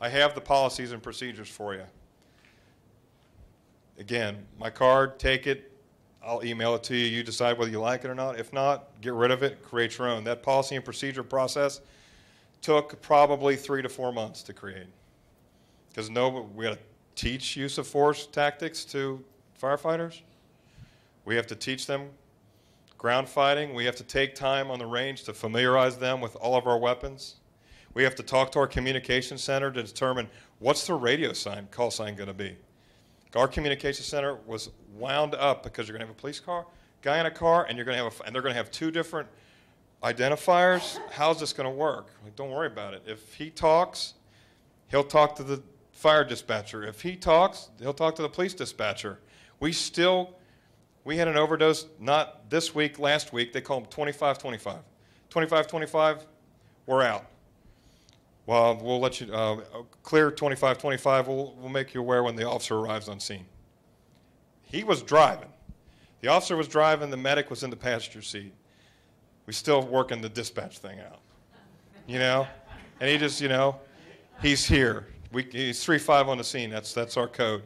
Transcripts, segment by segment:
I have the policies and procedures for you. Again, my card, take it. I'll email it to you. You decide whether you like it or not. If not, get rid of it, create your own. That policy and procedure process took probably three to four months to create. Because no, we got to teach use of force tactics to firefighters. We have to teach them ground fighting. We have to take time on the range to familiarize them with all of our weapons. We have to talk to our communication center to determine what's the radio sign, call sign going to be. Our communication center was wound up because you're going to have a police car, guy in a car, and you're going to have a, and they're going to have two different identifiers. How's this going to work? Like, don't worry about it. If he talks, he'll talk to the fire dispatcher. If he talks, he'll talk to the police dispatcher. We still, we had an overdose not this week, last week. They call them 25 25. 25 25, we're out. Well, we'll let you uh, clear 25 25. We'll, we'll make you aware when the officer arrives on scene. He was driving. The officer was driving, the medic was in the passenger seat. We still working the dispatch thing out. You know? And he just, you know, he's here. We, he's 3 5 on the scene. That's, that's our code.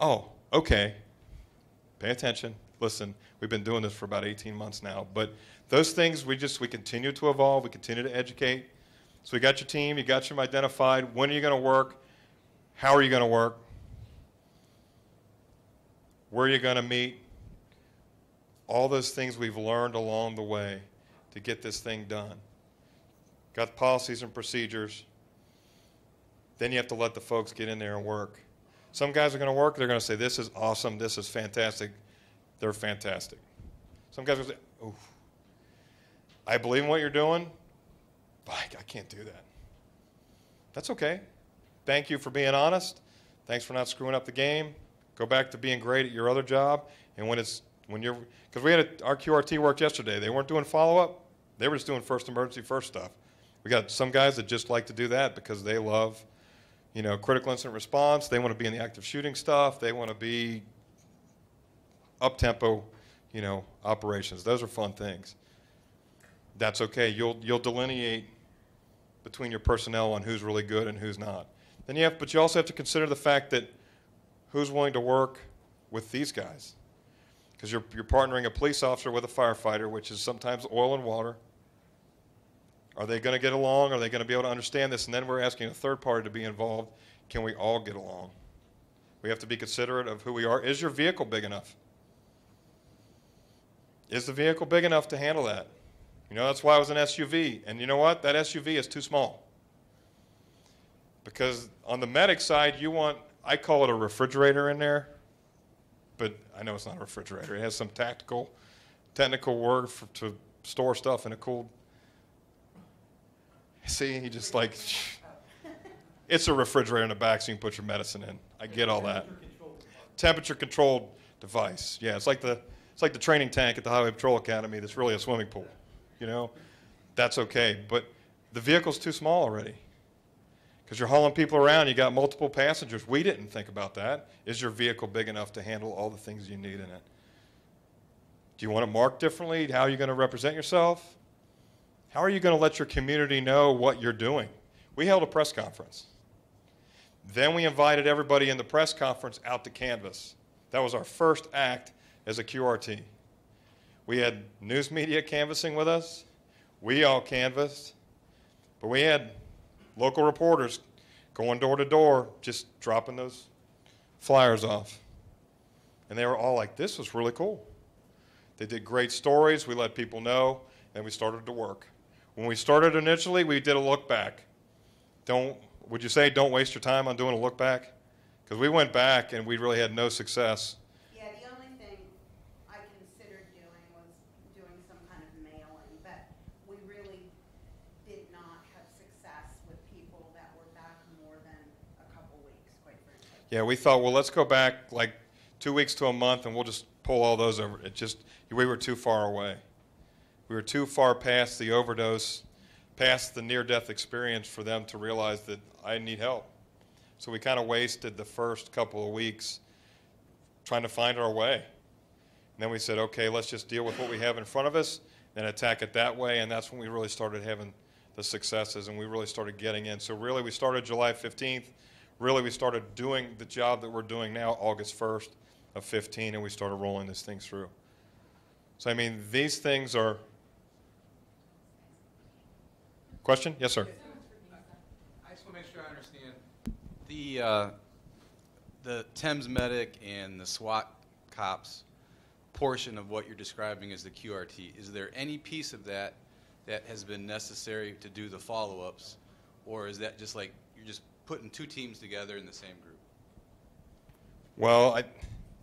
Oh, okay. Pay attention. Listen, we've been doing this for about 18 months now. But those things, we just, we continue to evolve, we continue to educate. So we got your team, you got them identified. When are you going to work? How are you going to work? Where are you going to meet? All those things we've learned along the way to get this thing done. Got policies and procedures. Then you have to let the folks get in there and work. Some guys are going to work, they're going to say, This is awesome, this is fantastic. They're fantastic. Some guys will say, Ooh, I believe in what you're doing, but I can't do that. That's okay. Thank you for being honest. Thanks for not screwing up the game. Go back to being great at your other job. And when it's when you're because we had a, our QRT worked yesterday. They weren't doing follow up. They were just doing first emergency first stuff. We got some guys that just like to do that because they love, you know, critical incident response. They want to be in the active shooting stuff. They want to be up tempo, you know, operations. Those are fun things that's okay. You'll, you'll delineate between your personnel on who's really good and who's not. Then you have, but you also have to consider the fact that who's willing to work with these guys. Because you're, you're partnering a police officer with a firefighter, which is sometimes oil and water. Are they going to get along? Are they going to be able to understand this? And then we're asking a third party to be involved. Can we all get along? We have to be considerate of who we are. Is your vehicle big enough? Is the vehicle big enough to handle that? You know, that's why it was an SUV. And you know what? That SUV is too small. Because on the medic side, you want, I call it a refrigerator in there, but I know it's not a refrigerator. It has some tactical, technical word for, to store stuff in a cool. See, he just like, it's a refrigerator in the back so you can put your medicine in. I get all that. Temperature controlled device. Yeah, it's like the it's like the training tank at the Highway Patrol Academy that's really a swimming pool you know, that's okay. But the vehicle's too small already because you're hauling people around. You got multiple passengers. We didn't think about that. Is your vehicle big enough to handle all the things you need in it? Do you want to mark differently? How are you going to represent yourself? How are you going to let your community know what you're doing? We held a press conference. Then we invited everybody in the press conference out to canvas. That was our first act as a QRT. We had news media canvassing with us. We all canvassed. But we had local reporters going door to door, just dropping those flyers off. And they were all like, this was really cool. They did great stories. We let people know, and we started to work. When we started initially, we did a look back. Don't, would you say don't waste your time on doing a look back? Because we went back and we really had no success Yeah, we thought, well, let's go back like two weeks to a month and we'll just pull all those over. It just, we were too far away. We were too far past the overdose, past the near death experience for them to realize that I need help. So we kind of wasted the first couple of weeks trying to find our way. And then we said, okay, let's just deal with what we have in front of us and attack it that way. And that's when we really started having the successes, and we really started getting in. So really, we started July 15th. Really, we started doing the job that we're doing now August 1st of 15, and we started rolling this thing through. So I mean, these things are. Question? Yes, sir. I just want to make sure I understand. The, uh, the TEMS medic and the SWAT cops portion of what you're describing as the QRT, is there any piece of that that has been necessary to do the follow-ups? Or is that just like, you're just putting two teams together in the same group? Well, I,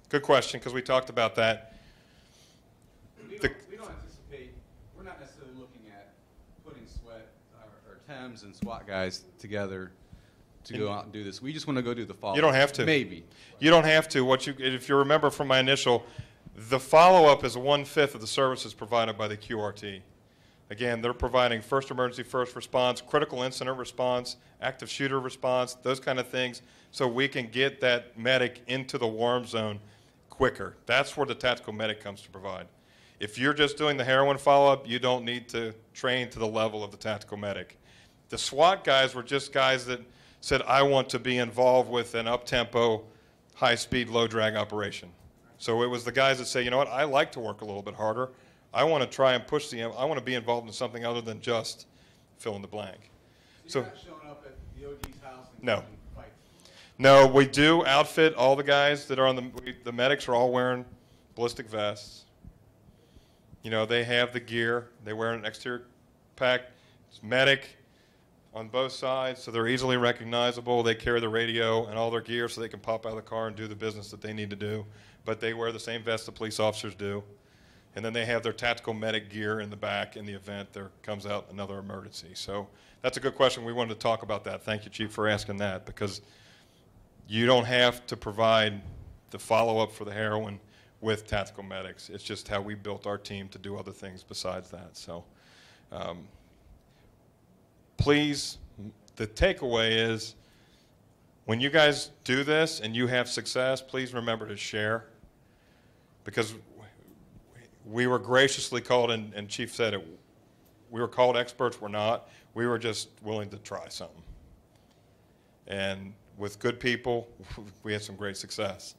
good question because we talked about that. We don't, we don't anticipate, we're not necessarily looking at putting sweat or, or TEMS and SWAT guys together to go out and do this. We just want to go do the follow. You don't have to. Maybe. You don't have to. What you, if you remember from my initial, the follow-up is one-fifth of the services provided by the QRT. Again, they're providing first emergency, first response, critical incident response, active shooter response, those kind of things, so we can get that medic into the warm zone quicker. That's where the tactical medic comes to provide. If you're just doing the heroin follow-up, you don't need to train to the level of the tactical medic. The SWAT guys were just guys that said, I want to be involved with an up-tempo, high-speed, low-drag operation. So it was the guys that say, you know what, I like to work a little bit harder. I want to try and push the, I want to be involved in something other than just fill in the blank. So- you're not showing up at the OD's house and No. No, we do outfit all the guys that are on the, we- the medics are all wearing ballistic vests. You know, they have the gear, they wear an exterior pack, it's medic on both sides, so they're easily recognizable. They carry the radio and all their gear so they can pop out of the car and do the business that they need to do. But they wear the same vest the police officers do. And then they have their tactical medic gear in the back in the event there comes out another emergency. So that's a good question. We wanted to talk about that. Thank you, Chief, for asking that because you don't have to provide the follow-up for the heroin with tactical medics. It's just how we built our team to do other things besides that. So, um, please, the takeaway is, when you guys do this and you have success, please remember to share. Because we were graciously called, and, and Chief said it, we were called experts, we're not. We were just willing to try something. And with good people, we had some great success.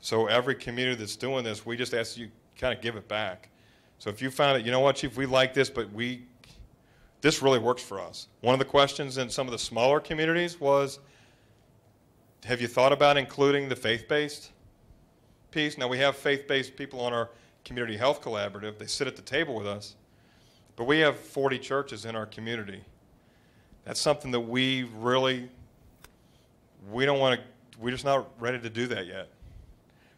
So every community that's doing this, we just ask you kind of give it back. So if you found it, you know what, Chief, we like this, but we, this really works for us. One of the questions in some of the smaller communities was, have you thought about including the faith-based piece? Now we have faith-based people on our community health collaborative. They sit at the table with us, but we have 40 churches in our community. That's something that we really we don't want to, we're just not ready to do that yet.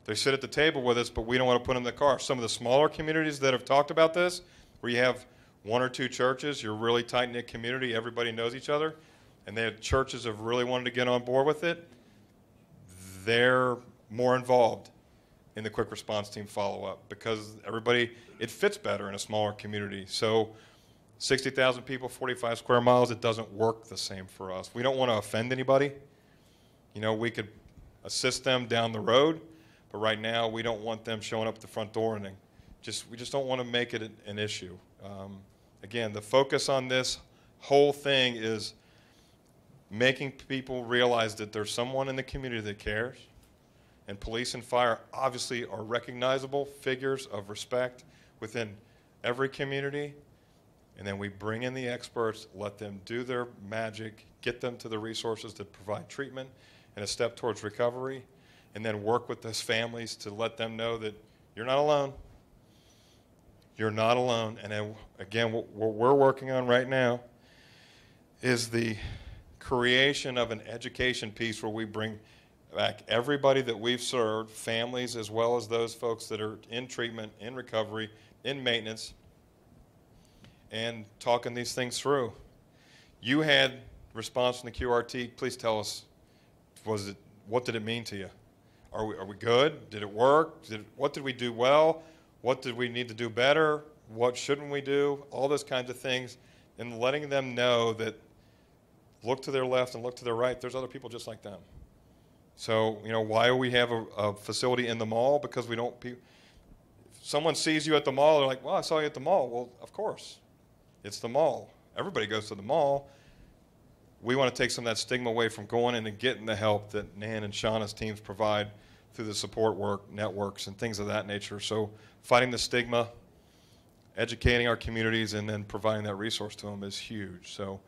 They sit at the table with us, but we don't want to put them in the car. Some of the smaller communities that have talked about this, where you have one or two churches, you're really tight knit community, everybody knows each other, and they have churches have really wanted to get on board with it, they're more involved in the quick response team follow up because everybody, it fits better in a smaller community. So 60,000 people, 45 square miles, it doesn't work the same for us. We don't want to offend anybody. You know, we could assist them down the road, but right now we don't want them showing up at the front door and just we just don't want to make it an, issue. Um, again, the focus on this whole thing is making people realize that there's someone in the community that cares, and police and fire obviously are recognizable figures of respect within every community. And then we bring in the experts, let them do their magic, get them to the resources to provide treatment and a step towards recovery, and then work with those families to let them know that you're not alone. You're not alone. And then, again, what what we're working on right now is the creation of an education piece where we bring back everybody that we've served, families as well as those folks that are in treatment, in recovery, in maintenance, and talking these things through. You had response from the QRT. Please tell us, was it what did it mean to you? Are we, are we good? Did it work? Did, what did we do well? What did we need to do better? What shouldn't we do? All those kinds of things, and letting them know that look to their left and look to their right. There's other people just like them. So you know why we have a, a facility in the mall? Because we don't. Pe- if someone sees you at the mall, they're like, "Well, I saw you at the mall." Well, of course, it's the mall. everybody goes to the mall. We want to take some of that stigma away from going in and getting the help that Nan and Shauna's teams provide through the support work, networks, and things of that nature. So fighting the stigma, educating our communities, and then providing that resource to them is huge. So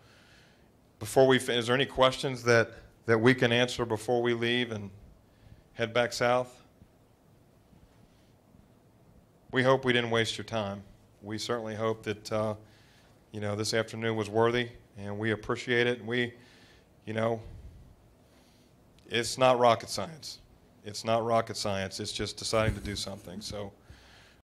before we, is there any questions that, that we can answer before we leave and head back south? We hope we didn't waste your time. We certainly hope that, uh, you know, this afternoon was worthy, and we appreciate it. And we, you know, it's not rocket science. It's not rocket science. It's just deciding to do something. So